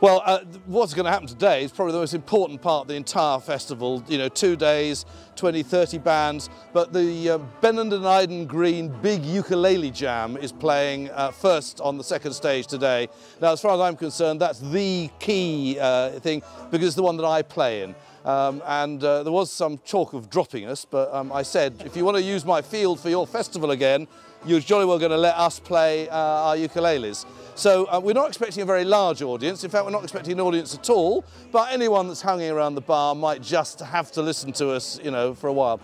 Well, uh, what's going to happen today is probably the most important part of the entire festival. You know, two days, 20, 30 bands, but the uh, and Iden Green Big Ukulele Jam is playing uh, first on the second stage today. Now, as far as I'm concerned, that's the key uh, thing because it's the one that I play in. Um, and uh, there was some talk of dropping us, but um, I said, if you want to use my field for your festival again, you're jolly well going to let us play uh, our ukuleles. So uh, we're not expecting a very large audience. In fact, we're not expecting an audience at all, but anyone that's hanging around the bar might just have to listen to us, you know, for a while.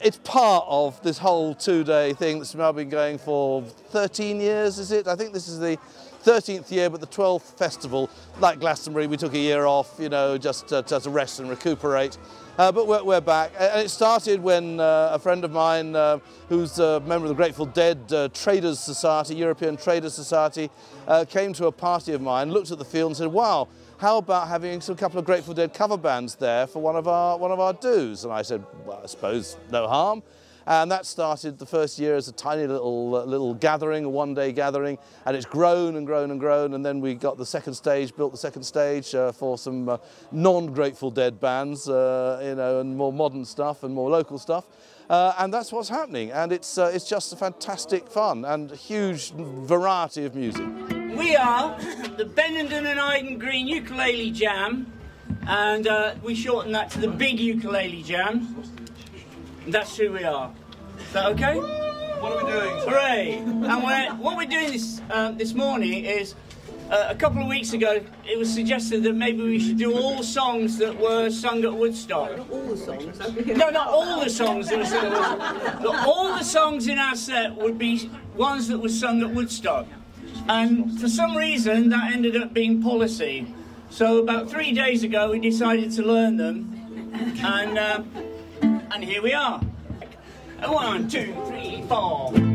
It's part of this whole two-day thing that's now been going for 13 years, is it? I think this is the 13th year, but the 12th festival, like Glastonbury, we took a year off, you know, just to, to rest and recuperate. Uh, but we're, we're, back. And it started when uh, a friend of mine, uh, who's a member of the Grateful Dead uh, Traders Society, European Traders Society, uh, came to a party of mine, looked at the field and said, wow, how about having some couple of Grateful Dead cover bands there for one of our, one of our dues? And I said, well, I suppose no harm. And that started the first year as a tiny little, uh, little gathering, a one-day gathering, and it's grown and grown and grown. And then we got the second stage, built the second stage uh, for some uh, non-Grateful Dead bands, uh, you know, and more modern stuff and more local stuff. Uh, and that's what's happening. And it's, uh, it's just a fantastic fun and a huge variety of music. We are the Benenden and Iden Green Ukulele Jam, and we shorten that to the Big Ukulele Jam. That's who we are. Is that okay? What are we doing? Hooray! and we're, what we're doing this, um, this morning is uh, a couple of weeks ago, it was suggested that maybe we should do all the songs that were sung at Woodstock. All the songs? No, not all the songs that were sung at Woodstock. all the songs in our set would be ones that were sung at Woodstock. And for some reason, that ended up being policy. So about three days ago, we decided to learn them. And uh, and here we are. Oh, one, two, three, four.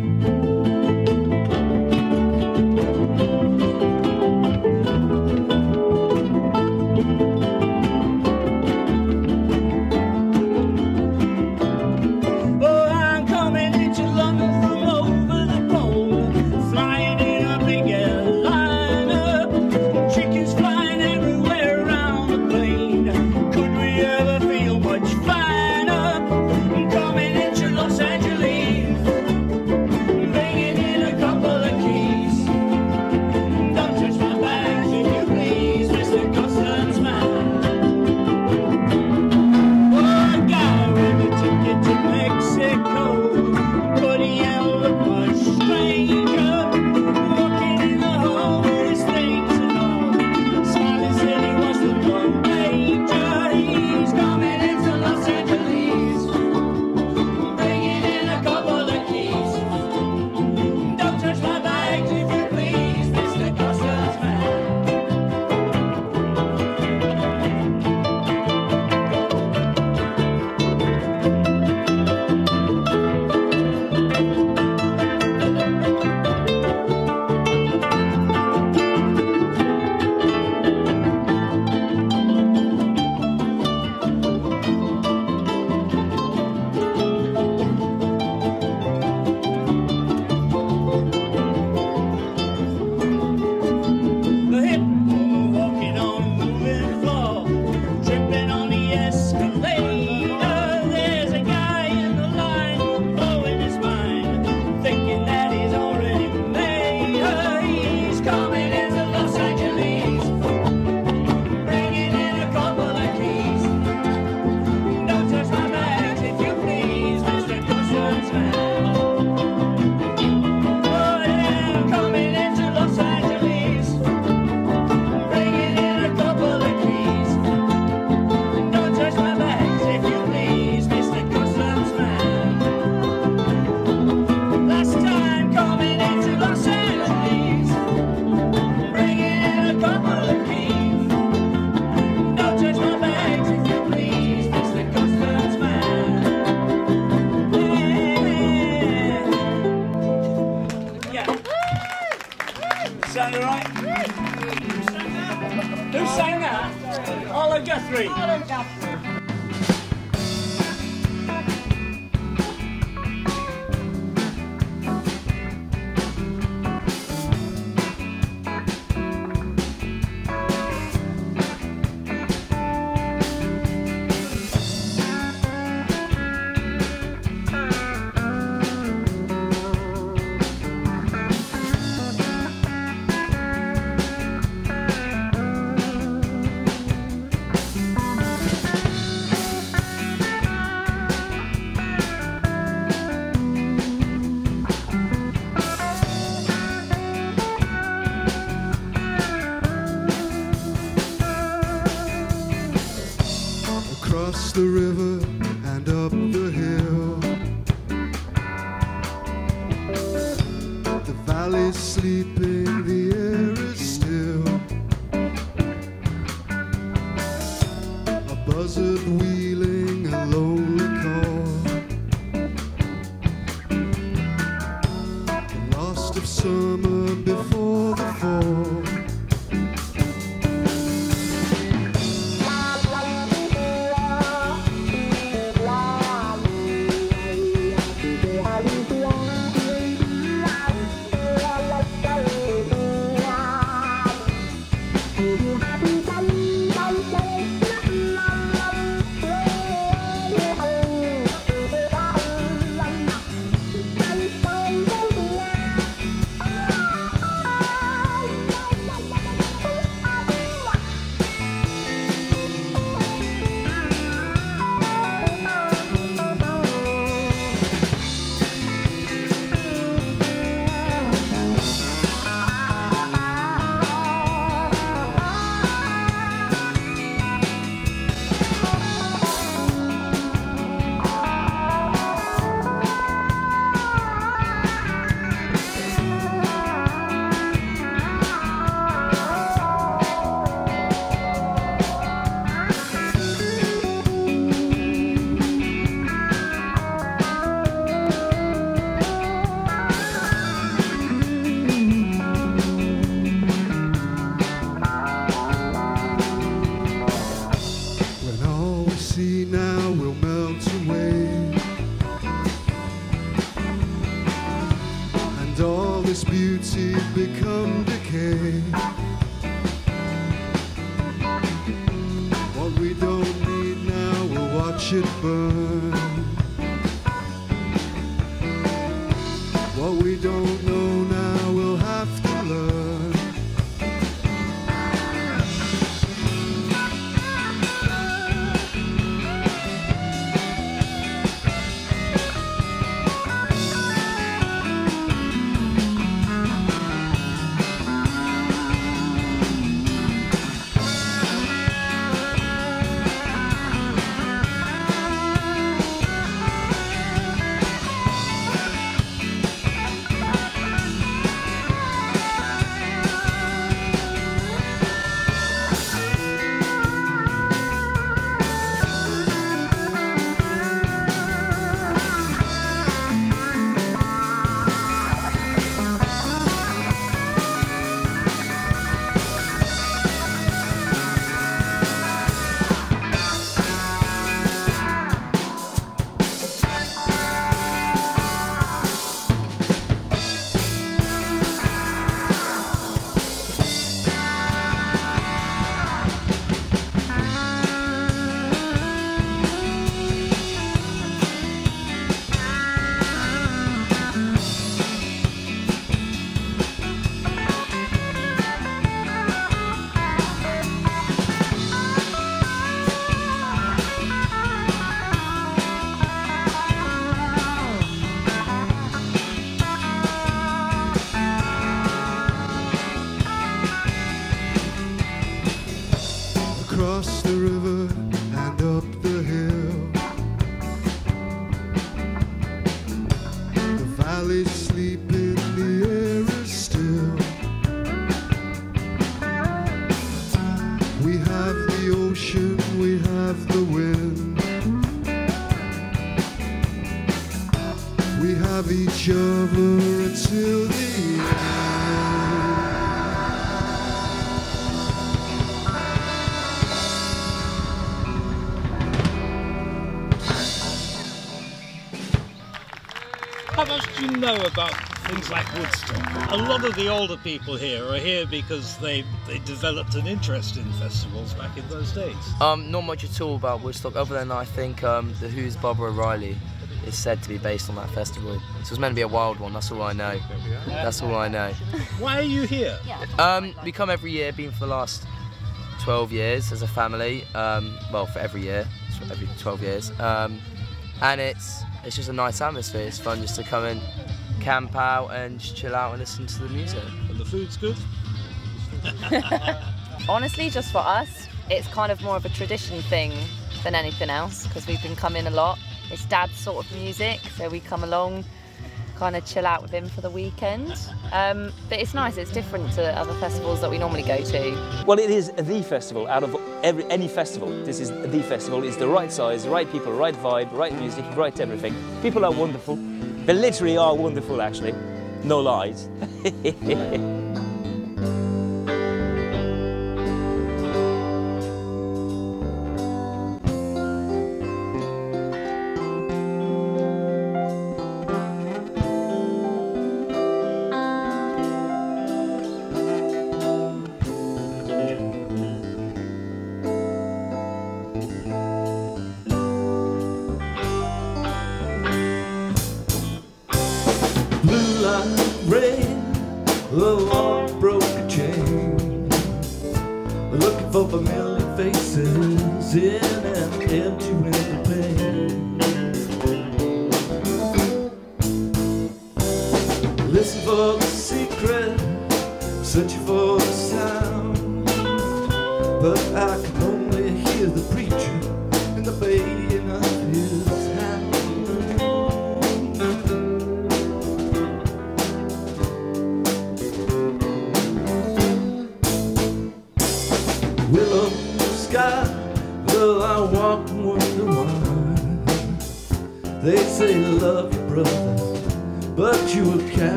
The river and up the hill. The valley's sleeping, this beauty become decay? What we don't need now, we'll watch it burn across the Woodstock? A lot of the older people here are here because they, they developed an interest in festivals back in those days. Um, not much at all about Woodstock, other than I think um, the Who's Baba O'Riley is said to be based on that festival. So it's meant to be a wild one. That's all I know. That's all I know. Why are you here? Um, we come every year, been for the last 12 years as a family. Um, well, for every year, every 12 years. Um, and it's it's just a nice atmosphere. It's fun just to come and camp out and just chill out and listen to the music. And the food's good? Honestly, just for us, it's kind of more of a tradition thing than anything else because we've been coming a lot. It's dad's sort of music, so we come along, kind of chill out with him for the weekend. Um, but it's nice, it's different to other festivals that we normally go to. Well, it is the festival out of every, any festival. This is the festival. It's the right size, the right people, right vibe, right music, right everything. People are wonderful. They literally are wonderful, actually. No lies.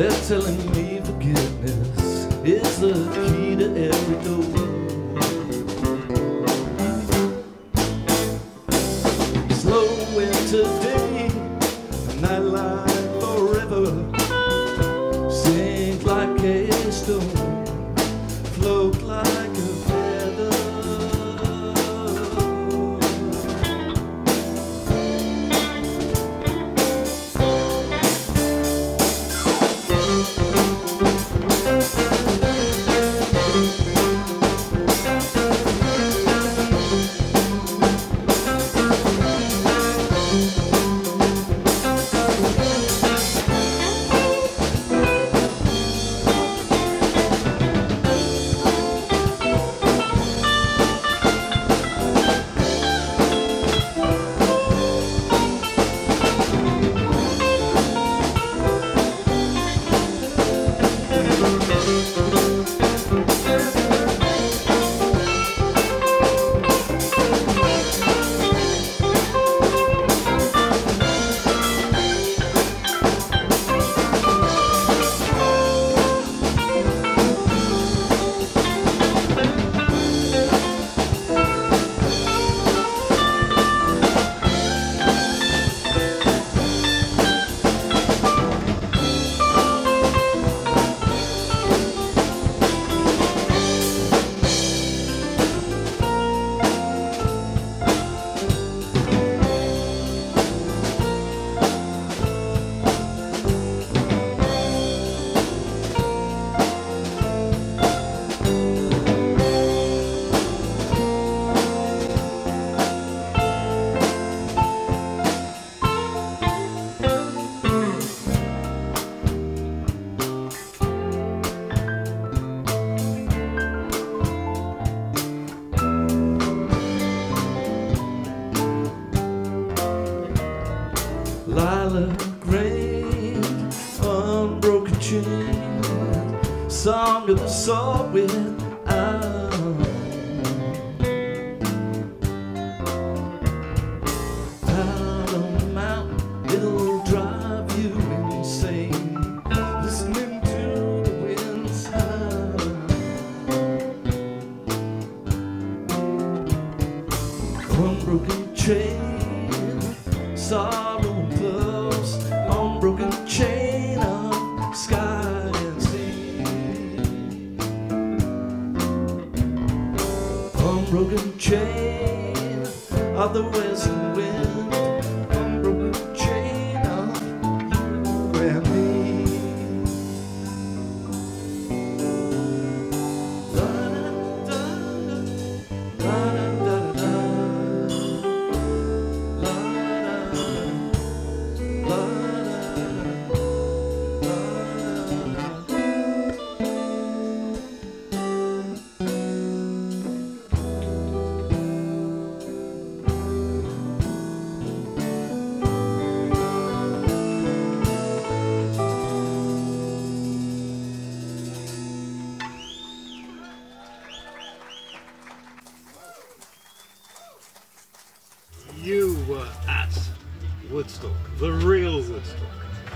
They're telling me forgiveness is the key to every door.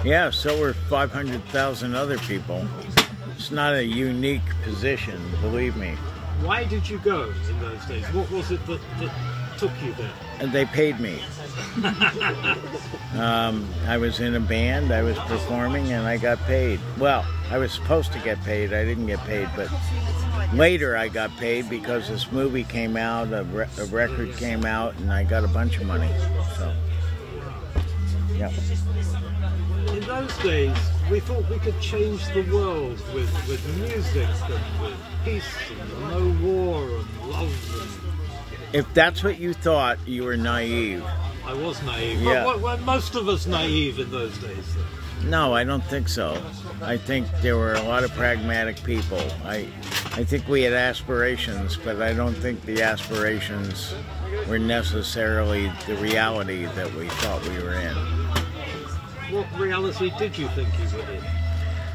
Yeah, so were 500,000 other people. It's not a unique position, believe me. Why did you go in those days? What was it that, that took you there? And they paid me. um, I was in a band, I was performing, and I got paid. Well, I was supposed to get paid, I didn't get paid, but later I got paid because this movie came out, a, re- a record came out, and I got a bunch of money. So, yeah. In those days, we thought we could change the world with, with music and with peace and no war and love. If that's what you thought, you were naive. I was naive. Yeah. Well, were most of us naive in those days? Then? No, I don't think so. I think there were a lot of pragmatic people. I, I think we had aspirations, but I don't think the aspirations were necessarily the reality that we thought we were in. What reality did you think you were in?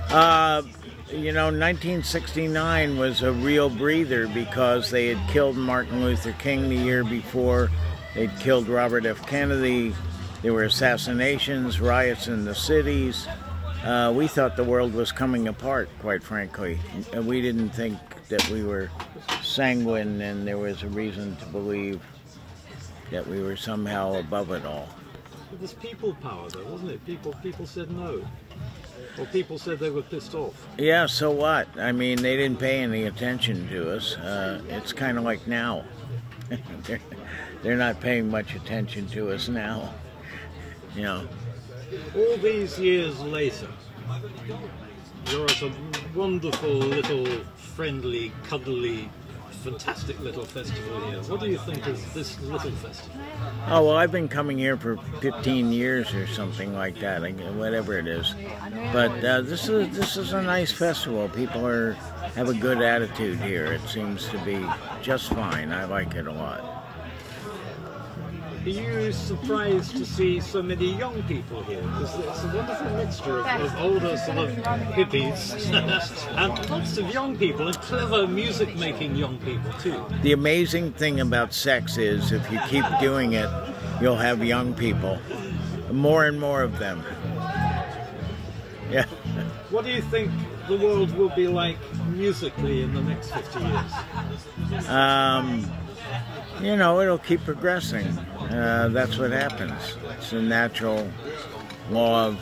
Uh, you know, 1969 was a real breather because they had killed Martin Luther King the year before. They'd killed Robert F. Kennedy. There were assassinations, riots in the cities. Uh, we thought the world was coming apart, quite frankly. We didn't think that we were sanguine and there was a reason to believe that we were somehow above it all. It was people power, though, wasn't it? People, people said no, or people said they were pissed off. Yeah, so what? I mean, they didn't pay any attention to us. Uh, it's kind of like now. they're, they're not paying much attention to us now. You know. All these years later, you're at a wonderful little, friendly, cuddly, fantastic little festival here. What do you think of this little festival? Oh well, I've been coming here for 15 years or something like that, whatever it is. But uh, this is this is a nice festival. People are have a good attitude here. It seems to be just fine. I like it a lot. Are you surprised to see so many young people here? Because it's a wonderful mixture of, of older sort of hippies and lots of young people and clever music making young people too. The amazing thing about sex is if you keep doing it, you'll have young people, more and more of them. Yeah. What do you think the world will be like musically in the next 50 years? Um, you know, it'll keep progressing. Uh, that's what happens. It's a natural law of,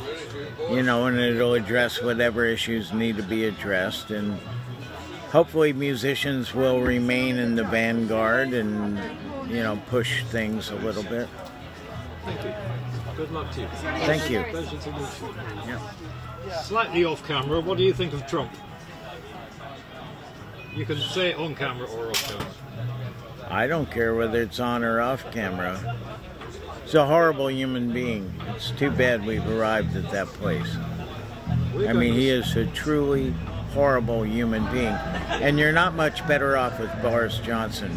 you know, and it'll address whatever issues need to be addressed. And hopefully, musicians will remain in the vanguard and, you know, push things a little bit. Thank you. Good luck to you. Thank you. Pleasure to meet you. Yeah. Slightly off camera, what do you think of Trump? You can say it on camera or off camera. I don't care whether it's on or off camera. He's a horrible human being. It's too bad we've arrived at that place. I mean, he is a truly horrible human being. And you're not much better off with Boris Johnson.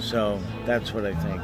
So that's what I think.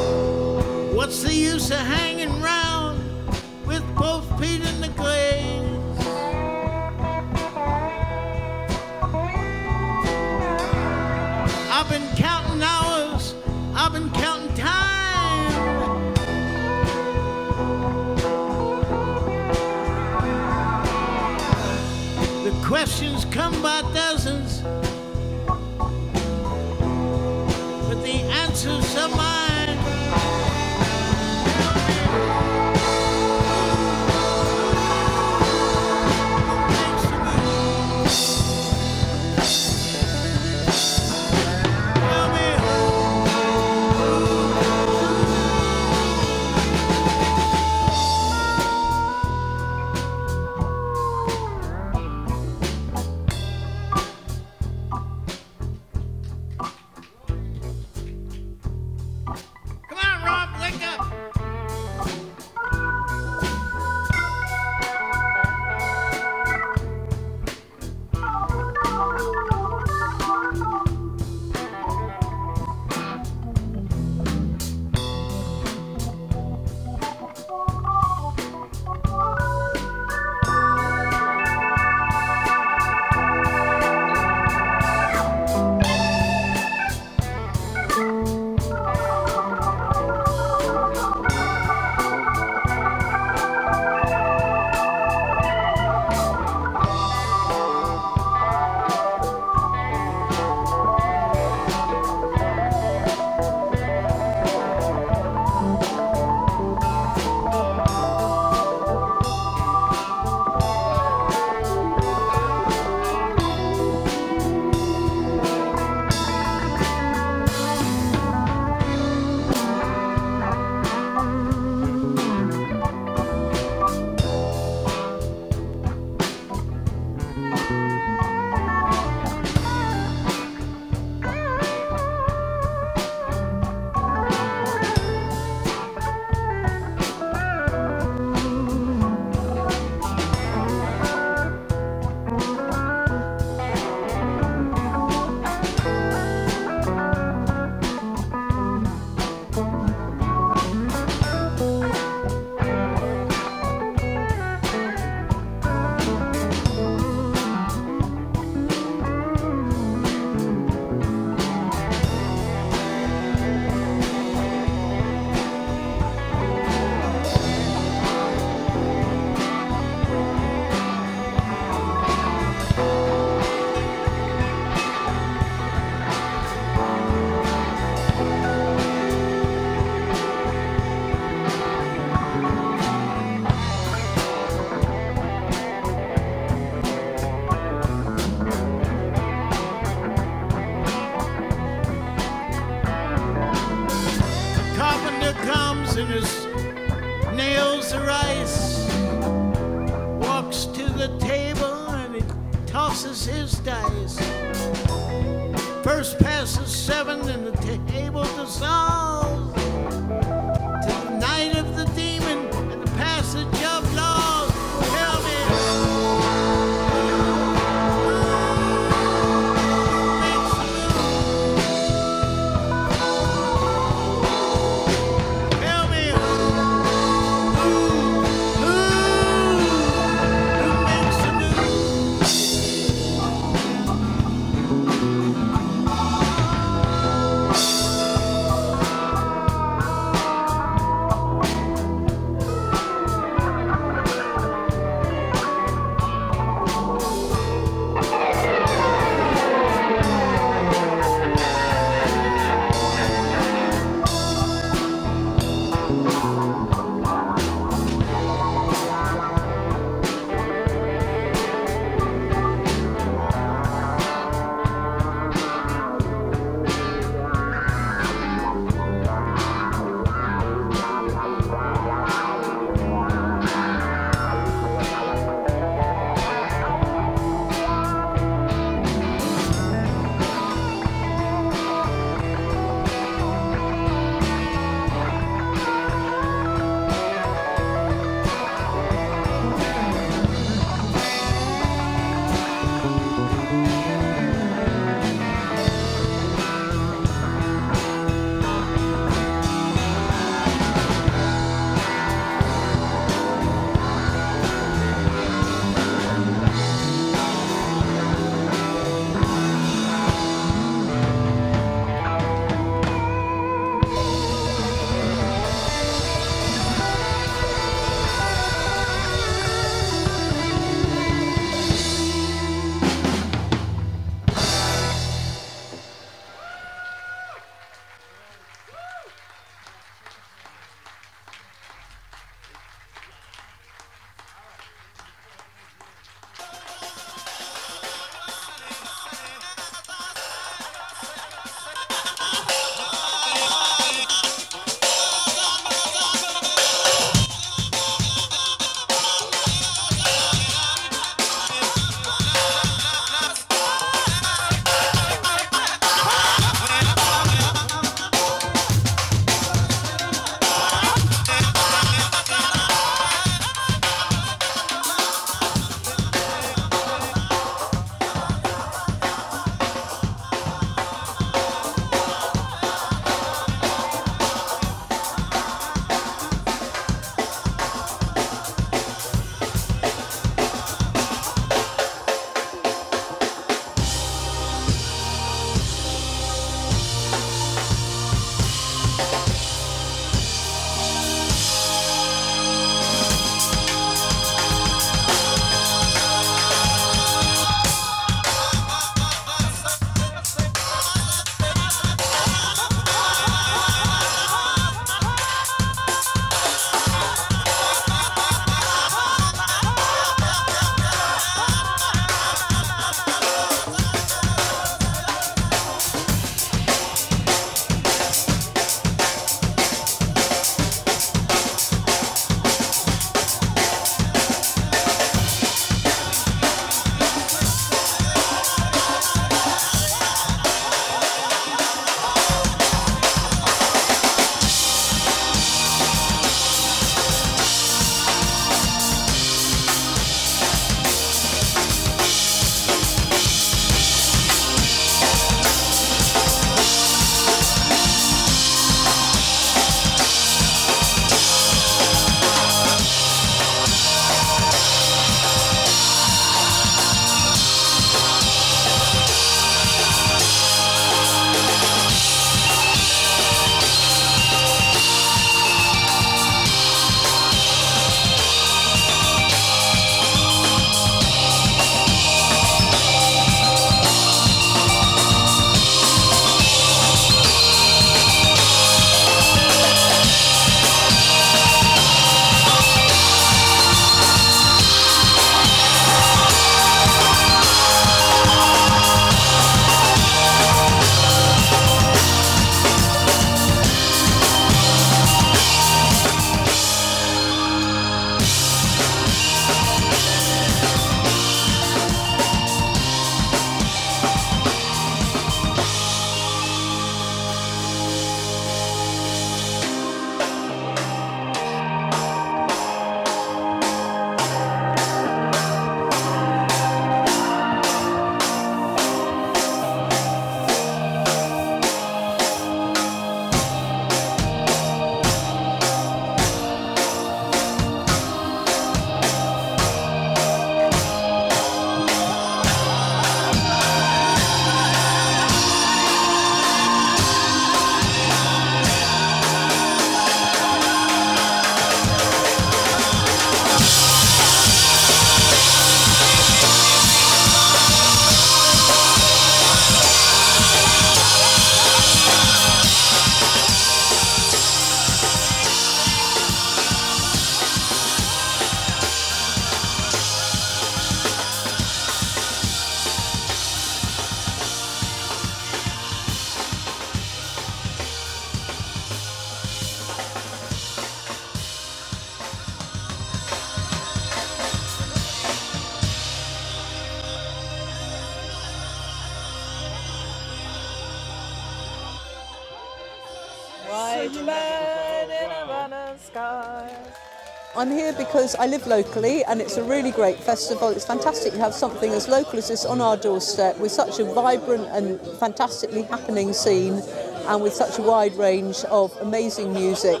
Because I live locally and it's a really great festival. It's fantastic to have something as local as this on our doorstep with such a vibrant and fantastically happening scene and with such a wide range of amazing music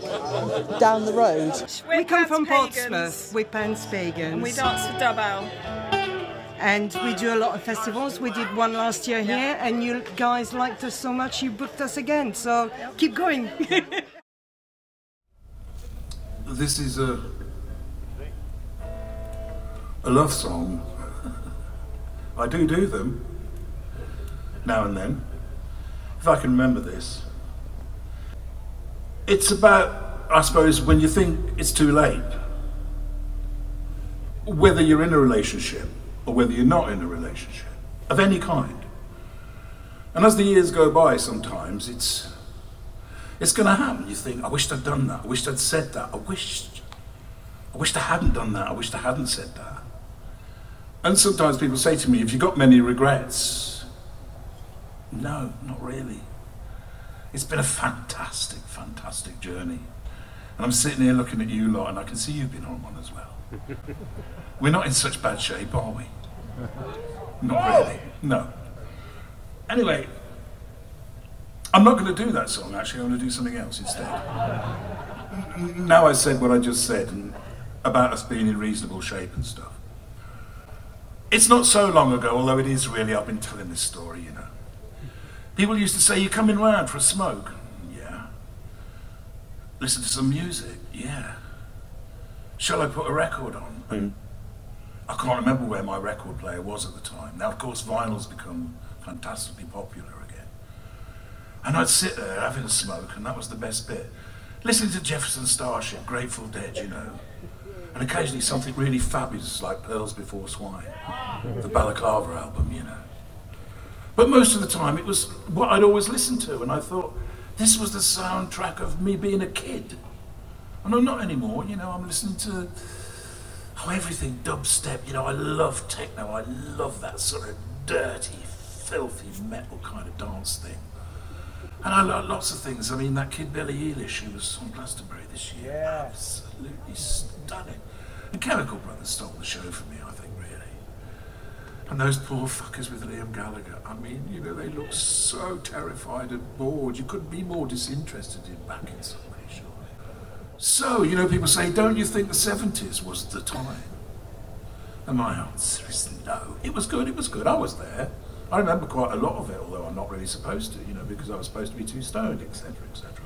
down the road. we come from Portsmouth. We're Pants Pagans. And we dance for Dubbow. And we do a lot of festivals. We did one last year here, and you guys liked us so much you booked us again. So keep going. this is a a love song. I do do them now and then, if I can remember this. It's about, I suppose, when you think it's too late, whether you're in a relationship or whether you're not in a relationship of any kind. And as the years go by, sometimes it's it's going to happen. You think, I wished I'd done that. I wished I'd said that. I wished, I wished I hadn't done that. I wished I hadn't said that. And sometimes people say to me, Have you got many regrets? No, not really. It's been a fantastic, fantastic journey. And I'm sitting here looking at you lot, and I can see you've been on one as well. We're not in such bad shape, are we? Not really. No. Anyway, I'm not going to do that song, actually. I'm going to do something else instead. Now I said what I just said and about us being in reasonable shape and stuff. It's not so long ago, although it is really, I've been telling this story, you know. People used to say, you coming round for a smoke? Yeah. Listen to some music? Yeah. Shall I put a record on? Mm. I can't remember where my record player was at the time. Now, of course, vinyl's become fantastically popular again. And I'd sit there having a smoke, and that was the best bit. Listening to Jefferson Starship, Grateful Dead, you know and occasionally something really fabulous like Pearls Before Swine, the Balaklava album, you know. But most of the time it was what I'd always listened to, and I thought, this was the soundtrack of me being a kid. And I'm not anymore, you know, I'm listening to oh, everything dubstep, you know, I love techno, I love that sort of dirty, filthy metal kind of dance thing. And I love lots of things. I mean, that kid Billie Eilish who was on Glastonbury this year, yes. absolutely stunning. The Chemical Brothers stole the show for me, I think, really. And those poor fuckers with Liam Gallagher, I mean, you know, they look so terrified and bored. You couldn't be more disinterested in back in some way, surely. So, you know, people say, don't you think the 70s was the time? And my answer is no. It was good, it was good. I was there. I remember quite a lot of it, although I'm not really supposed to, you know, because I was supposed to be too stoned, etc., etc.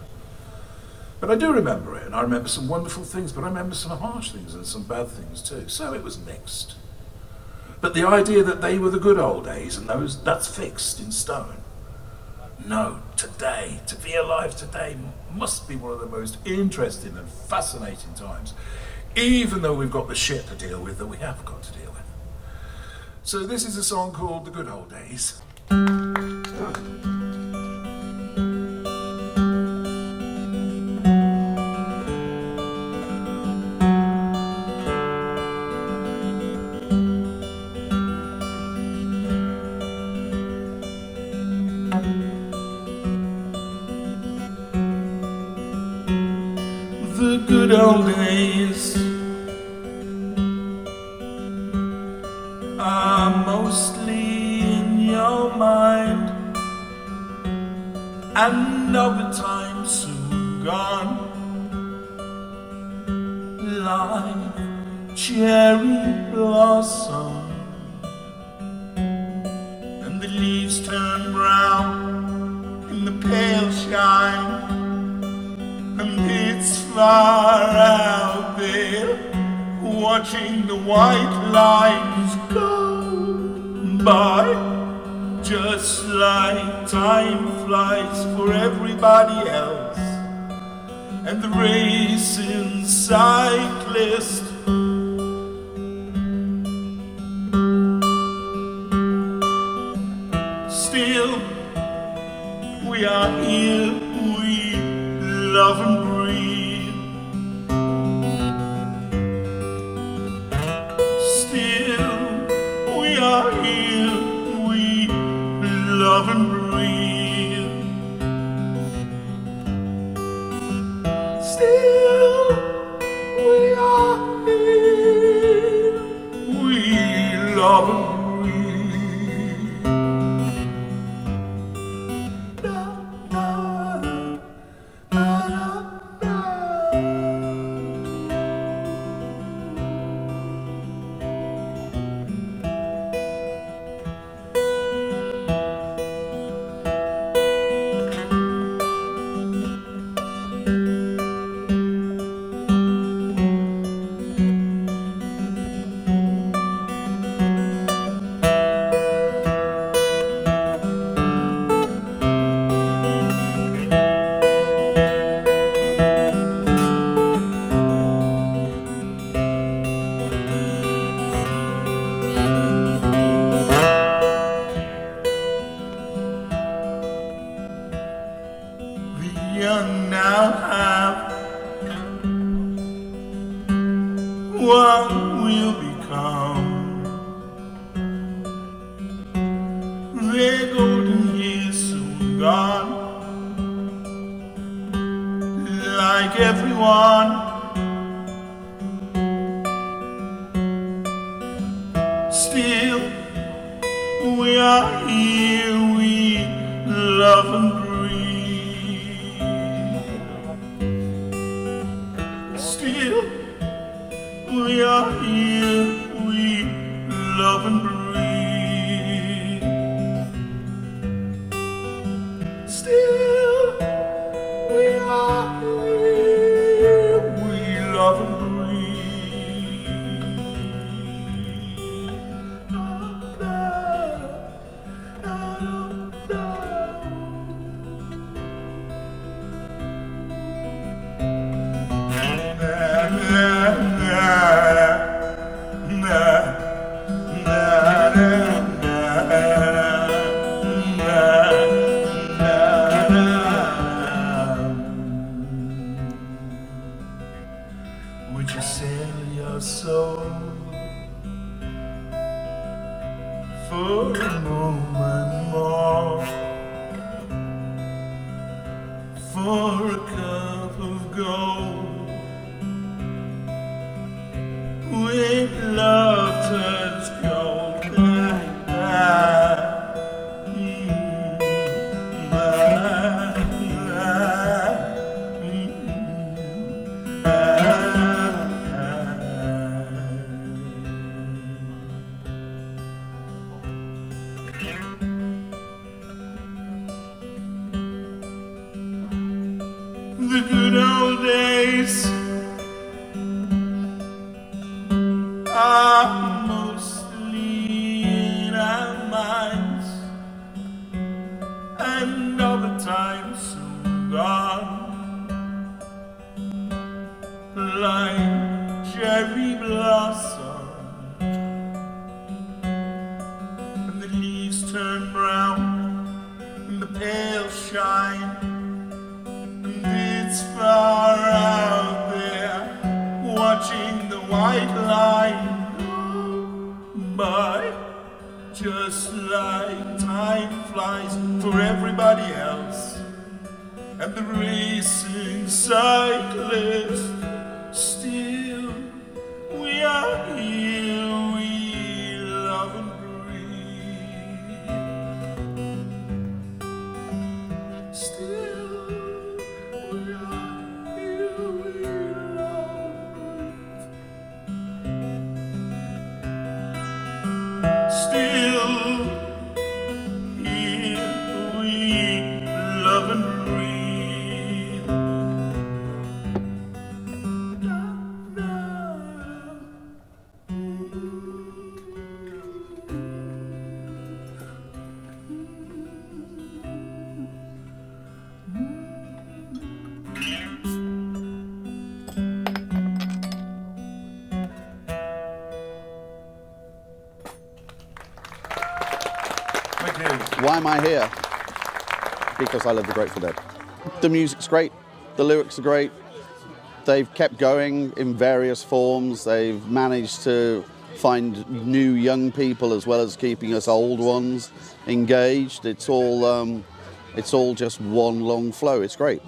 But I do remember it, and I remember some wonderful things, but I remember some harsh things and some bad things too. So it was mixed. But the idea that they were the good old days and those that's fixed in stone. No, today, to be alive today must be one of the most interesting and fascinating times, even though we've got the shit to deal with that we have got to deal with. So this is a song called The Good Old Days. Ah. And the racing cyclist we are here, we love and like cherry blossom, and the leaves turn brown, and the pale shine. And it's far out there, watching the white line by, just like time flies for everybody else. And the racing cyclist, Because I love the Grateful Dead. The music's great, the lyrics are great. They've kept going in various forms. They've managed to find new young people as well as keeping us old ones engaged. It's all, um, it's all just one long flow. It's great.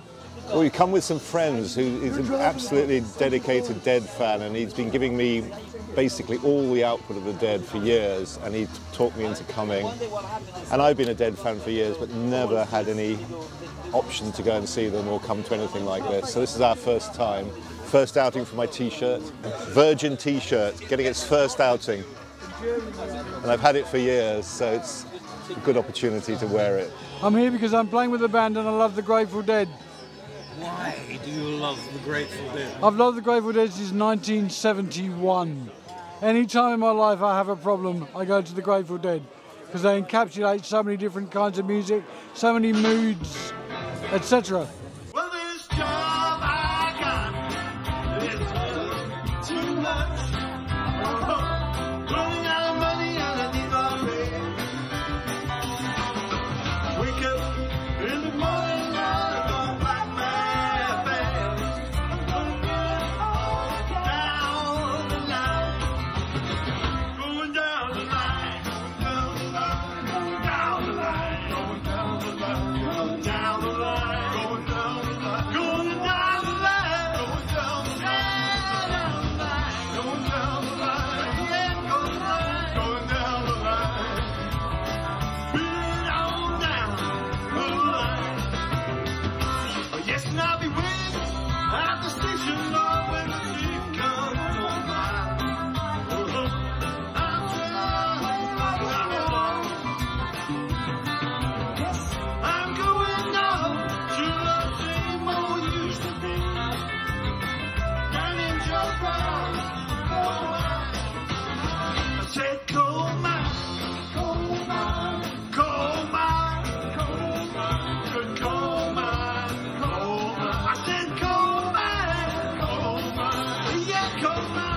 Well, you come with some friends who is an absolutely dedicated Dead fan, and he's been giving me basically all the output of the Dead for years, and he talked me into coming. And I've been a Dead fan for years, but never had any option to go and see them or come to anything like this. So this is our first time, first outing for my T-shirt, Virgin T-shirt, getting its first outing. And I've had it for years, so it's a good opportunity to wear it. I'm here because I'm playing with the band and I love the Grateful Dead. Why do you love the Grateful Dead? I've loved the Grateful Dead since 1971. Any time in my life I have a problem, I go to the Grateful Dead because they encapsulate so many different kinds of music, so many moods, etc. mine, yeah,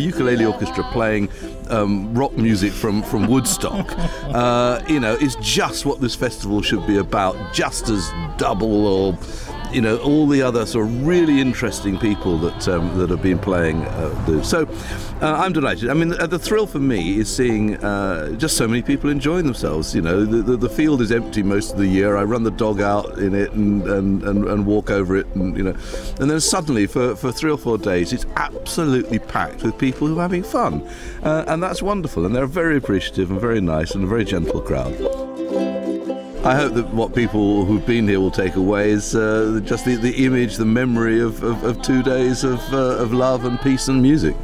ukulele orchestra playing um, rock music from from Woodstock, uh, you know, is just what this festival should be about. Just as double or you know all the other sort of really interesting people that um, that have been playing uh, do. So uh, I'm delighted. I mean, the, the thrill for me is seeing uh, just so many people enjoying themselves. You know, the, the, the field is empty most of the year. I run the dog out in it and, and, and, and walk over it, and you know, and then suddenly for, for three or four days, it's absolutely packed with people who are having fun, uh, and that's wonderful. And they're very appreciative and very nice and a very gentle crowd. I hope that what people who've been here will take away is uh, just the, the image, the memory of, of, of two days of, uh, of love and peace and music.